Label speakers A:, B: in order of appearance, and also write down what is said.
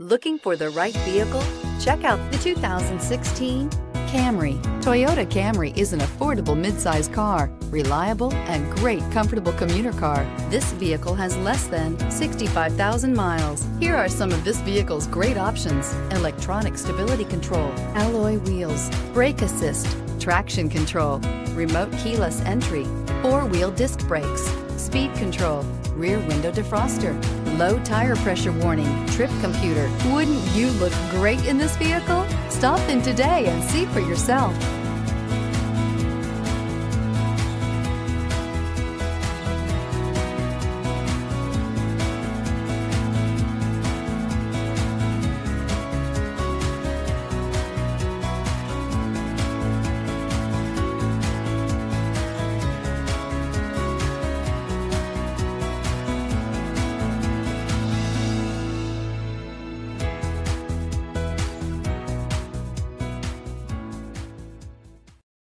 A: Looking for the right vehicle? Check out the 2016 Camry. Toyota Camry is an affordable midsize car, reliable and great comfortable commuter car. This vehicle has less than 65,000 miles. Here are some of this vehicle's great options. Electronic stability control, alloy wheels, brake assist, traction control, remote keyless entry, four-wheel disc brakes, speed control, rear window defroster, low tire pressure warning, trip computer. Wouldn't you look great in this vehicle? Stop in today and see for yourself.